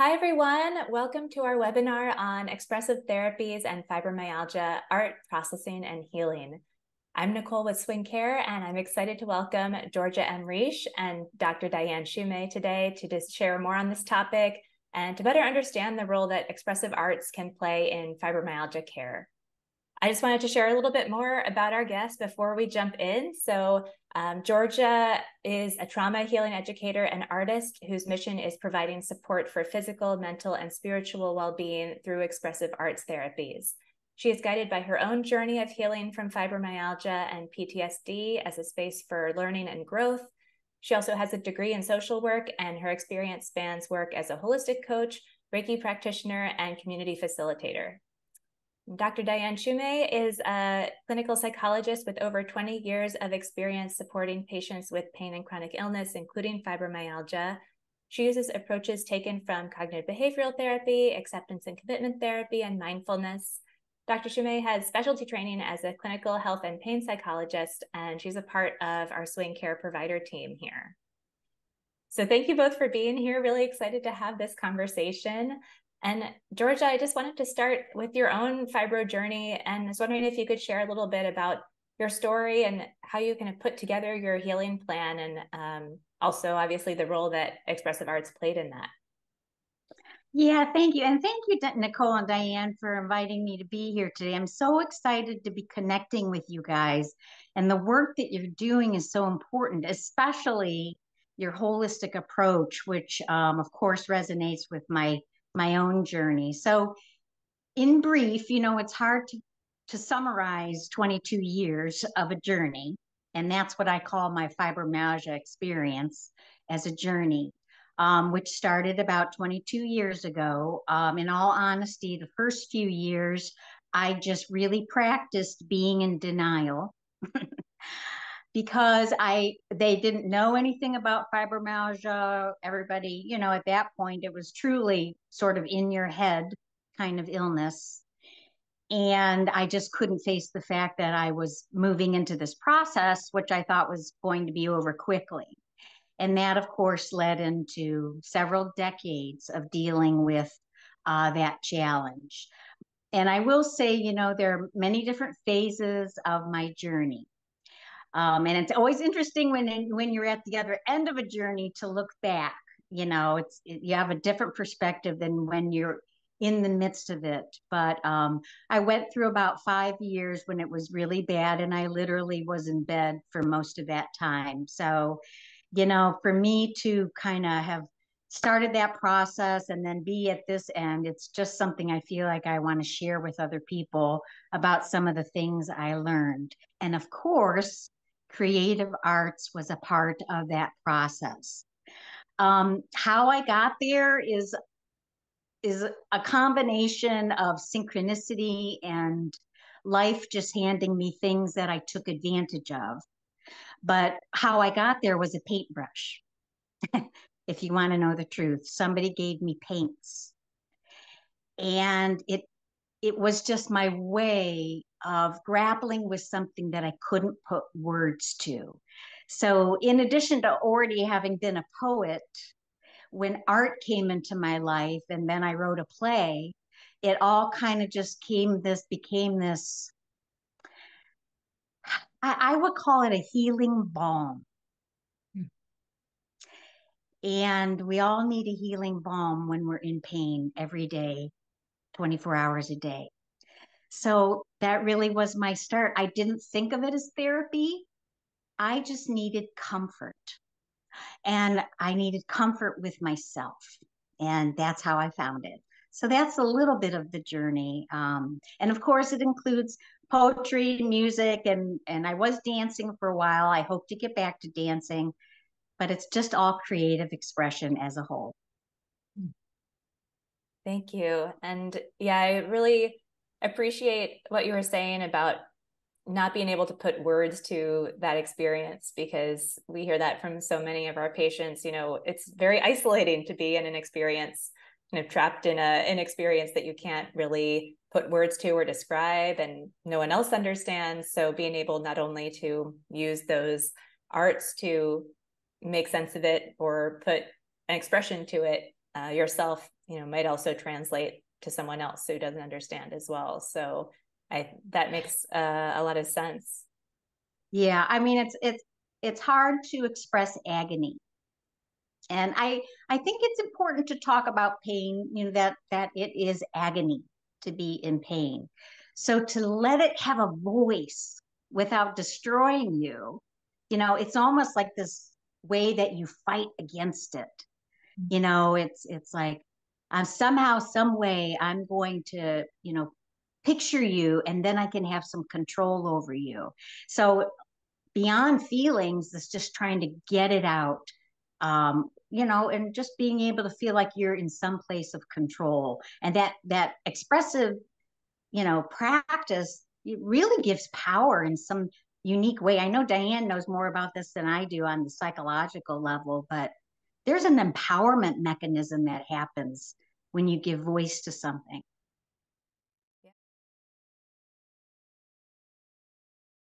Hi, everyone. Welcome to our webinar on expressive therapies and fibromyalgia, art, processing, and healing. I'm Nicole with Swing Care, and I'm excited to welcome Georgia M. Reash and Dr. Dianne Shumay today to just share more on this topic and to better understand the role that expressive arts can play in fibromyalgia care. I just wanted to share a little bit more about our guest before we jump in. So, um, Georgia is a trauma healing educator and artist whose mission is providing support for physical, mental, and spiritual well being through expressive arts therapies. She is guided by her own journey of healing from fibromyalgia and PTSD as a space for learning and growth. She also has a degree in social work, and her experience spans work as a holistic coach, Reiki practitioner, and community facilitator. Dr. Dianne Shumay is a clinical psychologist with over 20 years of experience supporting patients with pain and chronic illness, including fibromyalgia. She uses approaches taken from cognitive behavioral therapy, acceptance and commitment therapy, and mindfulness. Dr. Shumay has specialty training as a clinical health and pain psychologist, and she's a part of our swing care provider team here. So thank you both for being here. Really excited to have this conversation. And Georgia, I just wanted to start with your own fibro journey and I was wondering if you could share a little bit about your story and how you kind of put together your healing plan and um, also obviously the role that expressive arts played in that. Yeah, thank you. And thank you, Nicole and Dianne, for inviting me to be here today. I'm so excited to be connecting with you guys. And the work that you're doing is so important, especially your holistic approach, which, um, of course, resonates with my my own journey. So, in brief, you know, it's hard to, to summarize 22 years of a journey. And that's what I call my fibromyalgia experience as a journey, um, which started about 22 years ago. Um, in all honesty, the first few years, I just really practiced being in denial. because I they didn't know anything about fibromyalgia. Everybody, you know, at that point it was truly sort of in your head kind of illness. And I just couldn't face the fact that I was moving into this process, which I thought was going to be over quickly. And that, of course, led into several decades of dealing with uh, that challenge. And I will say, you know, there are many different phases of my journey. Um, and it's always interesting when when you're at the other end of a journey to look back. You know, it's it, you have a different perspective than when you're in the midst of it. But um, I went through about five years when it was really bad, and I literally was in bed for most of that time. So, you know, for me to kind of have started that process and then be at this end, it's just something I feel like I want to share with other people about some of the things I learned. And of course, creative arts was a part of that process. Um, how I got there is is a combination of synchronicity and life just handing me things that I took advantage of. But how I got there was a paintbrush. if you want to know the truth, somebody gave me paints. And it it was just my way of grappling with something that I couldn't put words to. So, in addition to already having been a poet, when art came into my life and then I wrote a play, it all kind of just came this, became this, I, I would call it a healing balm. Hmm. And we all need a healing balm when we're in pain every day, 24 hours a day. So that really was my start. I didn't think of it as therapy. I just needed comfort. And I needed comfort with myself. And that's how I found it. So that's a little bit of the journey. Um, and of course, it includes poetry, music, and, and I was dancing for a while. I hope to get back to dancing, but it's just all creative expression as a whole. Thank you. And yeah, I really appreciate what you were saying about not being able to put words to that experience because we hear that from so many of our patients you know it's very isolating to be in an experience kind of trapped in a an experience that you can't really put words to or describe and no one else understands so being able not only to use those arts to make sense of it or put an expression to it uh, yourself, you know, might also translate to someone else who doesn't understand as well. So I that makes uh, a lot of sense. Yeah, I mean it's it's it's hard to express agony. And I I think it's important to talk about pain, you know that that it is agony to be in pain. So to let it have a voice without destroying you, you know, it's almost like this way that you fight against it. You know, it's it's like i'm somehow, some way, I'm going to, you know, picture you, and then I can have some control over you. So beyond feelings, it's just trying to get it out. Um, you know, and just being able to feel like you're in some place of control, and that that expressive, you know, practice it really gives power in some unique way. I know Dianne knows more about this than I do on the psychological level, but there's an empowerment mechanism that happens when you give voice to something.